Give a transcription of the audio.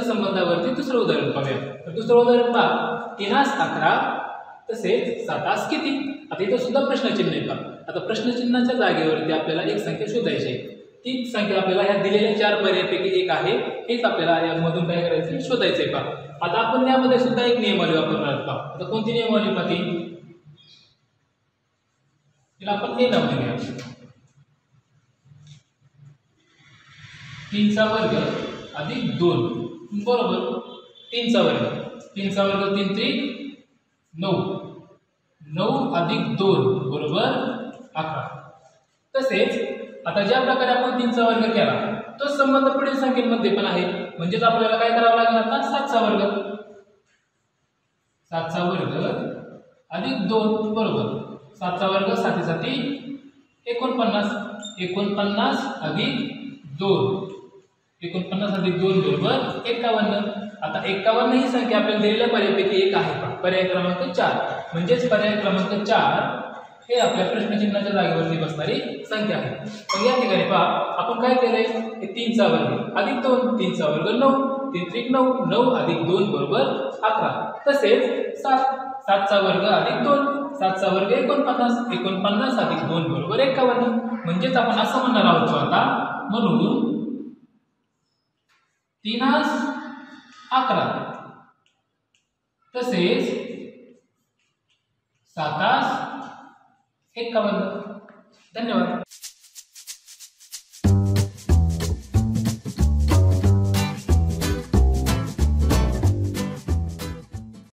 संबंधावरती दुसरं उदाहरण पाहूया. तर दुसरं उदाहरण पहा. तिनास अकरा तसेच सातास किती? आता इथं सुद्धा प्रश्नचिन्ह आहे पहा. आता प्रश्नचिन्हाच्या जागेवरती आपल्याला एक संख्या शोधायची आहे. ती संख्या आपल्याला ह्या दिलेल्या चार पर्यायपैकी एक आहे. हेच आपल्याला यामधून काय करायचं शोधायचं आहे पहा. आता आपण यामध्ये सुद्धा एक नियमावली वापरणार आहोत पहा. आता कोणती नियमावली पहा ती? तिला आपण ए नाव देऊया. तीनचा वर्ग अधिक दोन. बरोबर? तीनचा वर्ग तीनचा वर्ग तीन त्रिक नऊ. नऊ अधिक दोन बरोबर? अकरा. तसेच आता ज्या प्रकारे आपण तीनचा वर्ग केला तो संबंध पुढील संख्येमध्ये पण आहे. म्हणजेच आपल्याला काय करावं लागेल आता? सातचा वर्ग सातचा वर्ग अधिक दोन बरोबर. सातचा वर्ग साथी साथी एकोणपन्नास. एकोणपन्नास अधिक दोन. एकोणपन्नास अधिक दोन. बरोबर एकावन्न. आता एकावन्न ही संख्या आपल्याला दिलेल्या पर्यायपैकी एक आहे पर्याय क्रमांक चार. म्हणजेच पर्याय क्रमांक चार हे आपल्या प्रश्नचिन्हाच्या जागेवरती बसणारी संख्या आहे. मग या ठिकाणी पहा आपण काय केलंय? हे तीनचा वर्ग अधिक दोन तीनचा वर्ग नऊ. तीन त्रिक नऊ नऊ अधिक दोन बरोबर अकरा. तसेच सात सातचा वर्ग अधिक दोन सातचा वर्ग एकोणपन्नास एकोणपन्नास अधिक दोन बरोबर एकावन्न. म्हणजेच आपण असं म्हणणार आहोत आता म्हणून तीनास अकरा. तसेच सातास एक्कावन्न धन्यवाद.